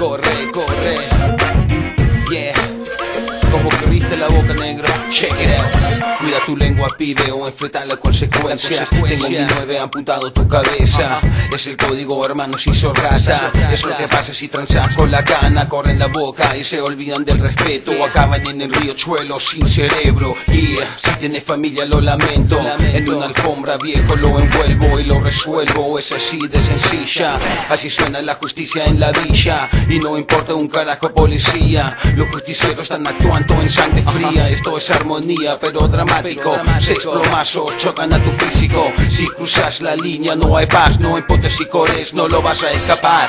corre, corre. Eh. Yeah, como que viste la boca negra. Check it out. Cuida tu lengua, pibe, o enfrenta la consecuencia. Tengo mi nueve apuntado tu cabeza. Es el código, hermano, si sos rata. Es lo que pasa si transas con la cana. Corren la boca y se olvidan del respeto. O acaban en el río Chuelo sin cerebro. Y si tienes familia, lo lamento. En una alfombra viejo lo envuelvo y lo resuelvo. Es así de sencilla. Así suena la justicia en la villa. Y no importa un carajo policía. Los justicieros están actuando en sangre fría. Esto es armonía, pero dramático. Seis plomazos chocan a tu físico. Si cruzas la línea, no hay paz. No importa si corres, no lo vas a escapar.